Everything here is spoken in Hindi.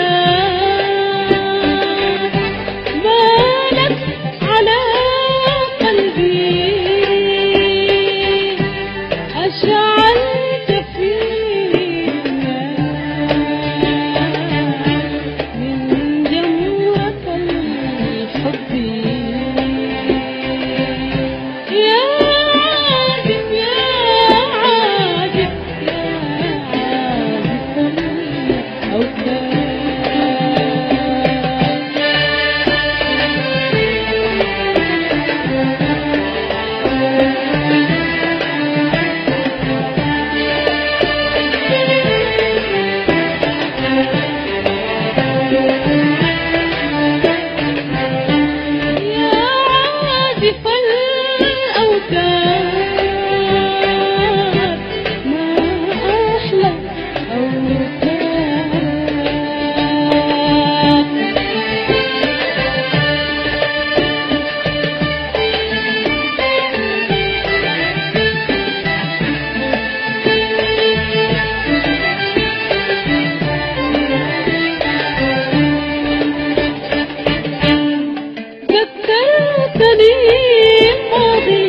Good. कर कभी